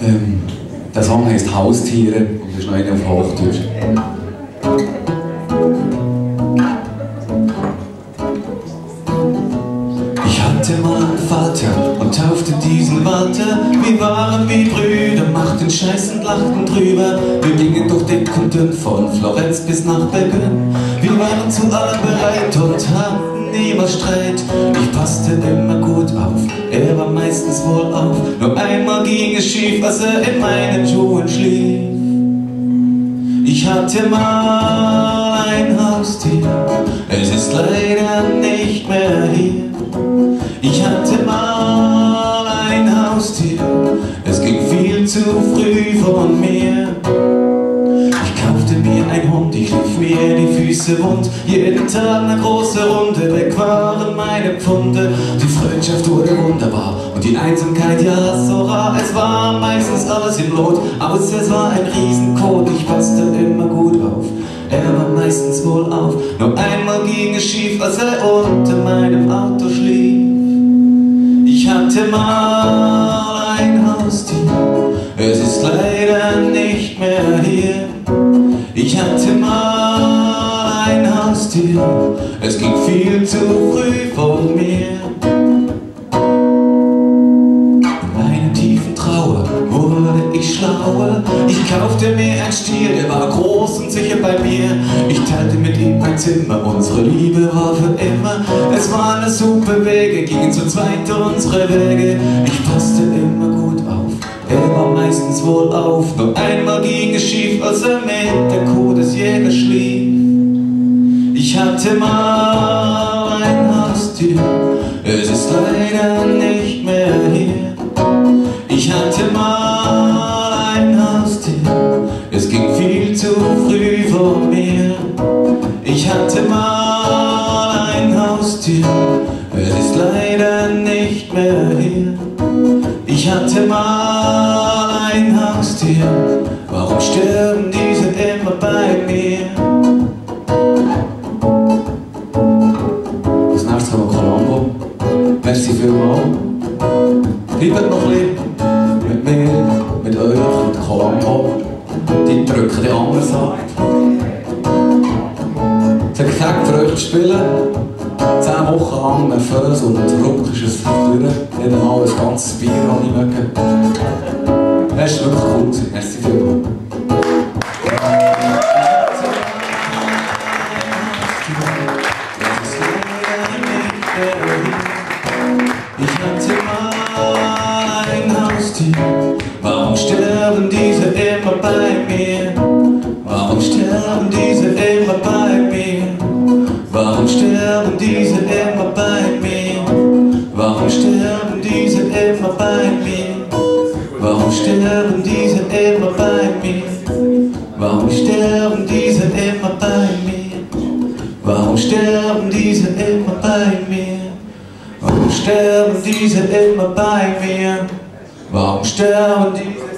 Ähm, der Song heißt Haustiere und noch einer auf Hochdeutsch. Ich hatte mal einen Vater und taufte diesen Walter. Wir waren wie Brüder, machten Scheiß und lachten drüber. Wir gingen durch dick und dünn von Florenz bis nach Bergün. Wir waren zu allem bereit und hatten niemals Streit. Ich passte immer gut auf, er war meistens wohl auf. Nur einmal ging es schief, als er in meinen Schuhen schlief. Ich hatte mal ein Haustier, es ist leider nicht mehr hier. Ich hatte mal ein Haustier, es ging viel zu früh von mir. Ich kaufte mir ein Hund, ich lief mir die Füße wund. Jeden Tag eine große Runde, weg waren meine Pfunde. Die Freundschaft wurde wunderbar und die Einsamkeit ja so rar. Es war meistens alles im Lot, aber es war ein Riesenkot. Ich passte immer gut auf, er war meistens wohl auf. Nur einmal ging es schief, als er unter meinem Auto schlief. Ich hatte mal ein Haustier, es ist leider nicht mehr hier. Ich hatte mal Haustier, es ging viel zu früh von mir. In meiner tiefen Trauer wurde ich schlauer. Ich kaufte mir ein Stier, der war groß und sicher bei mir. Ich teilte mit ihm ein Zimmer, unsere Liebe war für immer. Es waren super Wege, gingen zu zweit unsere Wege. Ich passte immer gut auf, er war meistens wohl auf. Nur einmal ging es schief, als er mit der Kuh des Jägers schlief. Ich hatte mal ein Haustier, es ist leider nicht mehr hier. Ich hatte mal ein Haustier, es ging viel zu früh von mir. Ich hatte mal ein Haustier, es ist leider nicht mehr hier. Ich hatte mal ein Haustier, warum sterben diese Merci vielmals. Bleibt noch ein bisschen mit mir, mit euch, mit Colombo. Die drücken die anders ab. Es hat gesagt, für zu spielen. Zehn Wochen lang nervös und ruckig ist es durch. Nicht einmal ein ganzes Bier habe ich mögen. Es war wirklich cool. Merci vielmals. Sterben diese immer bei mir? Warum sterben diese immer bei mir? Warum sterben diese immer bei mir? Warum sterben diese immer bei mir? Warum sterben diese immer bei mir? Warum sterben diese immer bei mir? Warum sterben diese immer bei mir? Warum sterben diese immer bei mir? Warum sterben diese